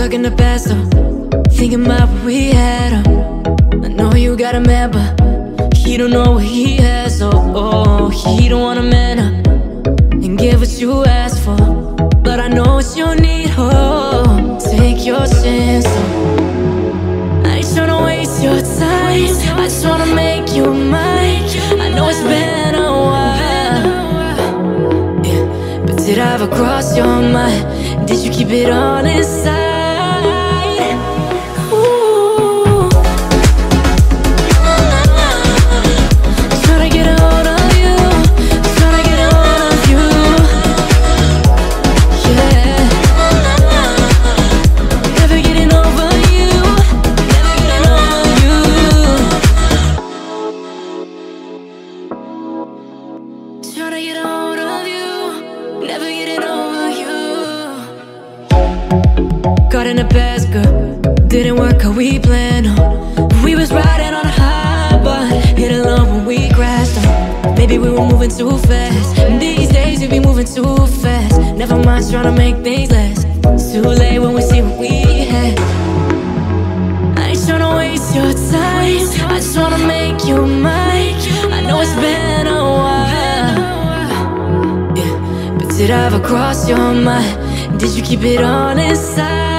Stuck in the past, though. Thinking about what we had, I know you got a man, but He don't know what he has, oh, oh He don't want a man And give what you ask for. But I know what you need, oh. Take your chance, oh I ain't tryna waste your time. I just wanna make you mine. I know it's been a while. Yeah, but did I ever cross your mind? Did you keep it all inside? Caught past, girl Didn't work how we planned oh. We was riding on a high But hit a low when we crashed oh. Maybe we were moving too fast These days we be moving too fast Never mind trying to make things last too late when we see what we had I ain't tryna waste your time I just wanna make you mine I know it's been a while Yeah, but did I ever cross your mind? Did you keep it all inside?